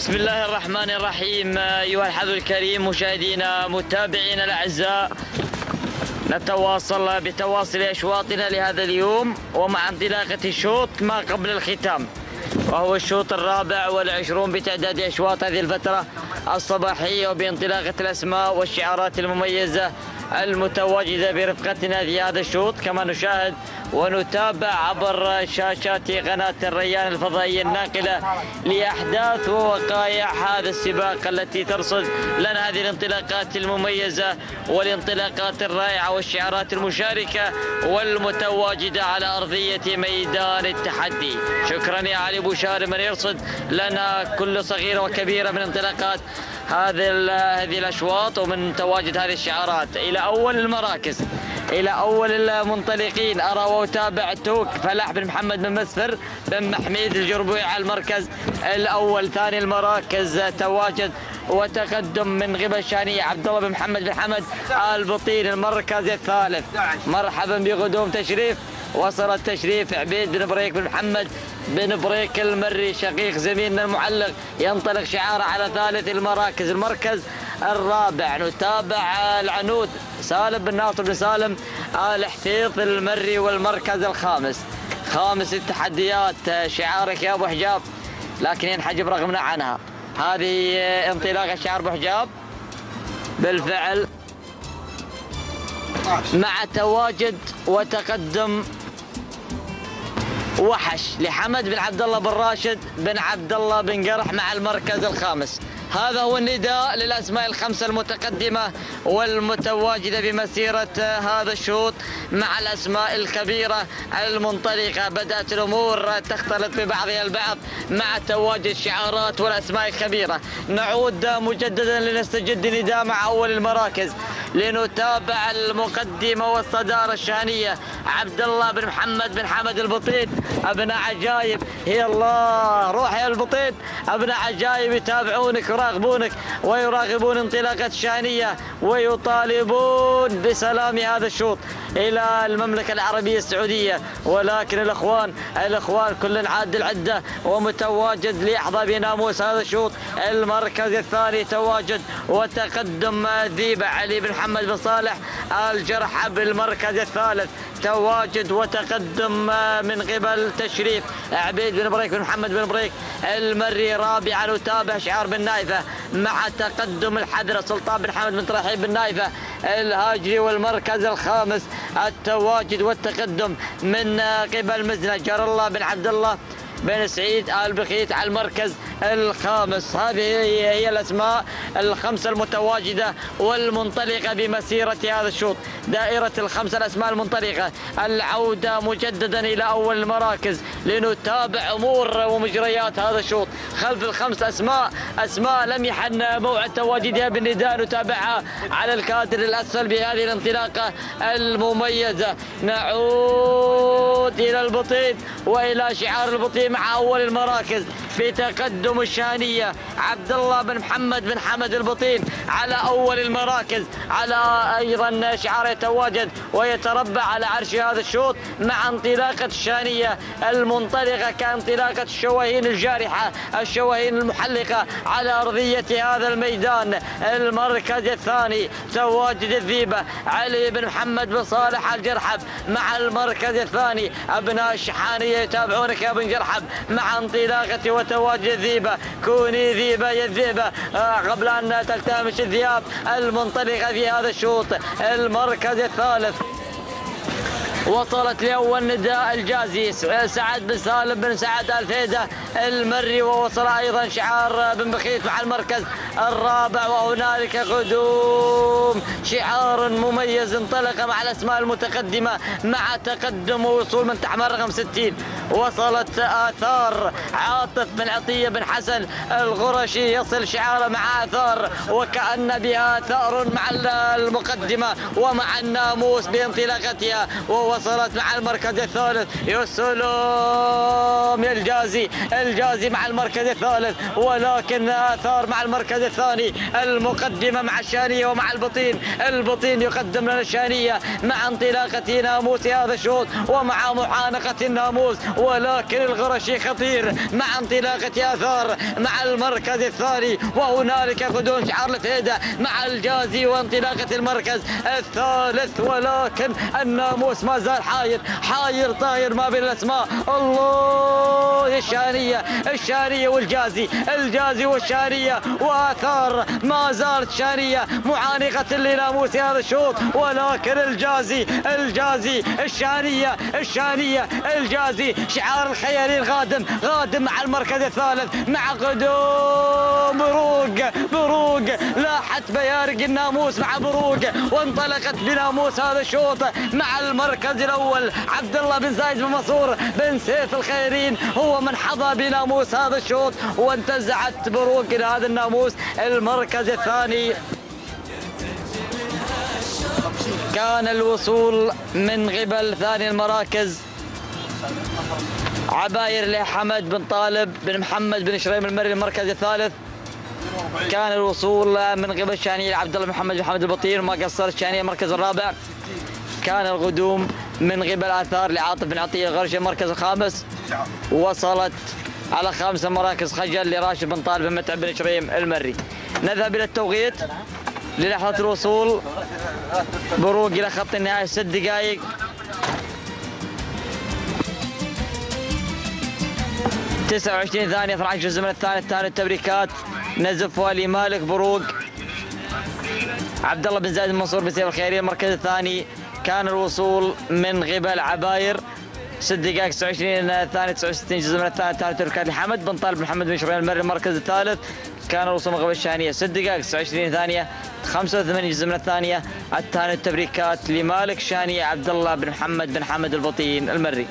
بسم الله الرحمن الرحيم أيها الحظ الكريم مشاهدينا متابعينا الأعزاء نتواصل بتواصل أشواطنا لهذا اليوم ومع انطلاقة الشوط ما قبل الختام وهو الشوط الرابع والعشرون بتعداد أشواط هذه الفترة الصباحية وبانطلاقة الأسماء والشعارات المميزة المتواجدة برفقتنا في هذا الشوط. كما نشاهد ونتابع عبر شاشات قناة الريان الفضائية الناقلة لأحداث ووقائع هذا السباق التي ترصد لنا هذه الانطلاقات المميزة والانطلاقات الرائعة والشعارات المشاركة والمتواجدة على أرضية ميدان التحدي. شكرا يا علي بوشاري من يرصد لنا كل صغيرة وكبيرة من انطلاقات هذه هذه الأشواط ومن تواجد هذه الشعارات. إلى أول المراكز. إلى أول المنطلقين أرى وأتابع توك فلاح بن محمد بن مسفر بن محميد الجربوعي على المركز الأول ثاني المراكز تواجد وتقدم من قبل شانية عبد الله بن محمد بن حمد البطين المركز الثالث. مرحبا بقدوم تشريف وصل التشريف عبيد بن بريك بن محمد بن بريك المري شقيق زميلنا المعلق ينطلق شعاره على ثالث المراكز المركز الرابع. نتابع العنود. سالم بن ناصر بن سالم آل حفيظ المري والمركز الخامس. خامس التحديات شعارك يا أبو حجاب. لكن ينحجب رغمنا عنها. هذه انطلاقه شعار أبو حجاب. بالفعل مع تواجد وتقدم وحش لحمد بن عبد الله بن راشد بن عبد الله بن قرح مع المركز الخامس. هذا هو النداء للأسماء الخمسة المتقدمة والمتواجدة بمسيرة هذا الشوط مع الأسماء الكبيرة المنطلقة. بدأت الأمور تختلط ببعضها البعض مع تواجد شعارات والأسماء الكبيرة. نعود مجددا لنستجد نداء مع أول المراكز. لنتابع المقدمة والصدارة الشانية عبد الله بن محمد بن حمد البطيط أبناء عجايب. هي الله روح يا البطيط أبناء عجايب يتابعونك يراقبونك ويراقبون انطلاقة شانية ويطالبون بسلام هذا الشوط إلى المملكة العربية السعودية. ولكن الإخوان الإخوان كل عاد العدة ومتواجد ليحظى بناموس هذا الشوط المركز الثاني تواجد وتقدم ذيبة علي بن محمد بن صالح الجرح بالمركز الثالث. تواجد وتقدم من قبل تشريف عبيد بن بريك بن محمد بن بريك المري رابعا وتابع شعار بن نايفة. مع تقدم الحذر سلطان بن حمد بن ترحيب بن نايفة الهاجري والمركز الخامس التواجد والتقدم من قبل مزنة جار الله بن عبد الله. بن سعيد آل بخيت على المركز الخامس. هذه هي الأسماء الخمسة المتواجدة والمنطلقة بمسيرة هذا الشوط. دائرة الخمسة الأسماء المنطلقة. العودة مجددا إلى أول المراكز لنتابع أمور ومجريات هذا الشوط. خلف الخمس أسماء أسماء لم يحن موعد تواجدها بالنداء. نتابعها على الكادر الأسفل بهذه الانطلاقة المميزة. نعود إلى البطيط وإلى شعار البطيط مع أول المراكز في تقدم الشانية عبد الله بن محمد بن حمد البطين على أول المراكز على أيضا شعار يتواجد ويتربع على عرش هذا الشوط مع انطلاقة الشانية المنطلقة كانطلاقة الشواهين الجارحة الشواهين المحلقة على أرضية هذا الميدان. المركز الثاني تواجد الذيبة. علي بن محمد بن صالح الجرحب مع المركز الثاني. أبناء الشحانية يتابعونك يا بن جرحب مع انطلاقة وتواجد الذيبة كوني ذيبة يا الذيبة آه، قبل أن تلتمس الذياب المنطلقة في هذا الشوط المركز الثالث. وصلت لأول نداء الجازي. سعد بن سالم بن سعد الفيدة. المري ووصل أيضا شعار بن بخيت مع المركز الرابع وهنالك قدوم. شعار مميز انطلق مع الأسماء المتقدمة مع تقدم وصول من تحمل رقم 60 وصلت آثار عاطف بن عطية بن حسن الغرشي يصل شعاره مع آثار وكأن بها ثأر مع المقدمة ومع الناموس بانطلاقتها. ووصلت مع المركز الثالث يا الجازي الجازي مع المركز الثالث ولكن آثار مع المركز الثاني المقدمة مع الشانية ومع البطين. البطين يقدم لنا الشانية مع انطلاقة ناموس هذا الشوط ومع معانقة الناموس. ولكن الغرشي خطير مع انطلاقة آثار مع المركز الثاني. وهنالك غدون شعار الفيدة مع الجازي وانطلاقة المركز الثالث. ولكن الناموس ما زال حاير حاير طاير ما بين الأسماء الله! الشانية الشانية والجازي الجازي والشانية وآثار ما زالت شانية معانقة لناموس هذا الشوط ولكن الجازي الجازي الشانية الشانية الجازي شعار الخيالين غادم غادم مع المركز الثالث مع قدوم بروق بروق لاحت بيارق الناموس مع بروق وانطلقت بناموس هذا الشوط مع المركز الأول. عبد الله بن زايد بن منصور بن سيف الخيرين هو من حظى بناموس هذا الشوط. وانتزعت بروق إلى هذا الناموس. المركز الثاني. كان الوصول من قبل ثاني المراكز. عباير لحمد بن طالب بن محمد بن شريم المري المركز الثالث. كان الوصول من قبل الشانية عبد الله محمد بن محمد البطير. وما قصر الشانية المركز الرابع. كان الغدوم من قبل آثار لعاطف بن عطية الغرشي المركز الخامس. وصلت على خامس مراكز خجل لراشد بن طالب بن متعب بن شريم المري. نذهب إلى التوقيت للحظة الوصول بروق إلى خط النهاية ست دقائق. تسعة وعشرين ثانية 12 جزء من الثاني الثاني التبريكات. نزف والي مالك بروق. عبد الله بن زايد المنصور بن سيف الخيرية المركز الثاني. كان الوصول من قبل عباير ست دقائق 29 الثاني 69 جزء من الثاني الثاني تبريكات لحمد بن طالب محمد بن شريان المري المركز الثالث. كان الوصول من قبل الشانية ست دقائق 29 ثانية 85 جزء من الثانية. الثاني التبريكات لمالك شانية عبد الله بن محمد بن حمد البطين المري.